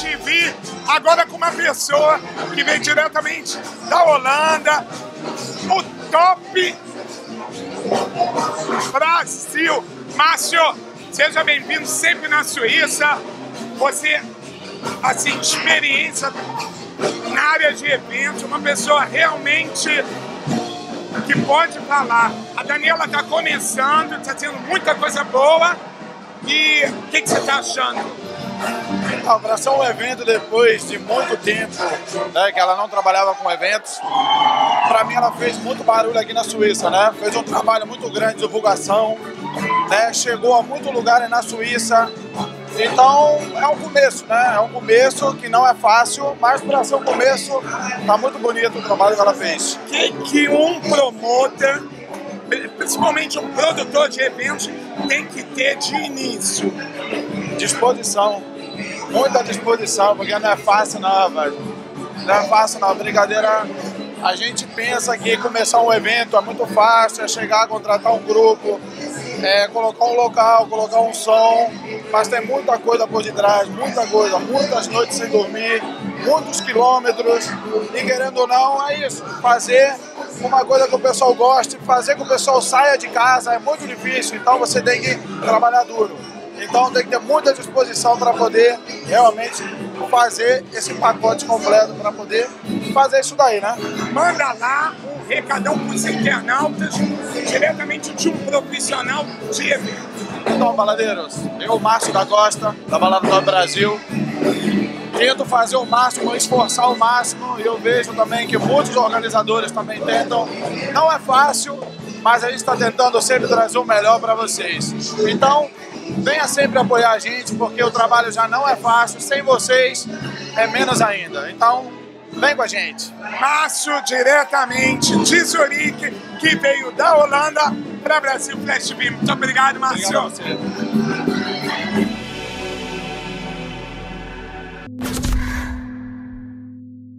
TV, agora com uma pessoa que vem diretamente da Holanda, o top Brasil. Márcio, seja bem-vindo sempre na Suíça. Você, assim, experiência na área de eventos, uma pessoa realmente que pode falar. A Daniela está começando, está tendo muita coisa boa. E o que, que, você está achando? Para ser um evento depois de muito tempo né, que ela não trabalhava com eventos, para mim ela fez muito barulho aqui na Suíça, né? Fez um trabalho muito grande de divulgação, né? Chegou a muitos lugares na Suíça. Então é um começo, né? É um começo que não é fácil, mas para ser um começo, tá muito bonito o trabalho que ela fez. O que, que um promotor principalmente um produtor de eventos, tem que ter de início? Disposição. Muita disposição, porque não é fácil não, velho. Não é fácil não. Brincadeira, a gente pensa que começar um evento é muito fácil, é chegar, contratar um grupo, é, colocar um local, colocar um som, mas tem muita coisa por detrás, muita coisa, muitas noites sem dormir, muitos quilômetros, e querendo ou não, é isso, fazer uma coisa que o pessoal goste, fazer que o pessoal saia de casa é muito difícil, então você tem que trabalhar duro. Então tem que ter muita disposição para poder realmente fazer esse pacote completo para poder fazer isso daí, né? Manda lá um recadão para os internautas diretamente de um profissional de evento. Então, baladeiros, eu, Márcio da Costa, da Balada do Brasil, tento fazer o máximo, esforçar o máximo e eu vejo também que muitos organizadores também tentam. Não é fácil, mas a gente está tentando sempre trazer o melhor para vocês. Então, venha sempre apoiar a gente, porque o trabalho já não é fácil, sem vocês é menos ainda. Então, vem com a gente. Márcio, diretamente de Zurique, que veio da Holanda para Brasil Flash Beam. Muito obrigado, Márcio. Obrigado a você.